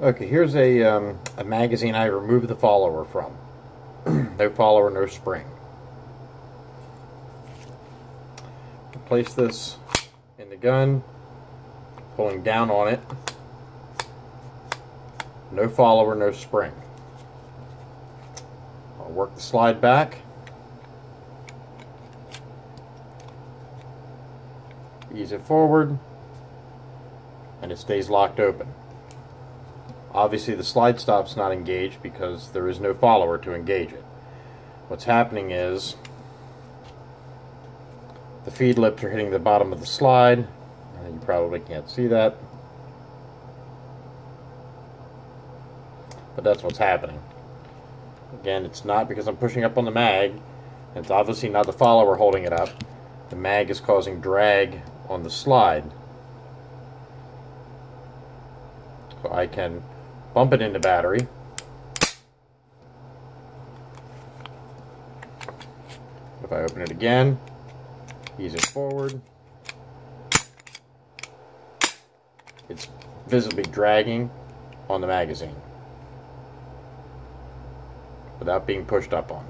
Okay, here's a, um, a magazine I removed the follower from. no follower, no spring. Place this in the gun, pulling down on it. No follower, no spring. I'll work the slide back. Ease it forward, and it stays locked open. Obviously the slide stop's not engaged because there is no follower to engage it. What's happening is the feed lips are hitting the bottom of the slide. Uh, you probably can't see that. But that's what's happening. Again, it's not because I'm pushing up on the mag. It's obviously not the follower holding it up. The mag is causing drag on the slide. So I can bump it into battery. If I open it again, ease it forward, it's visibly dragging on the magazine without being pushed up on.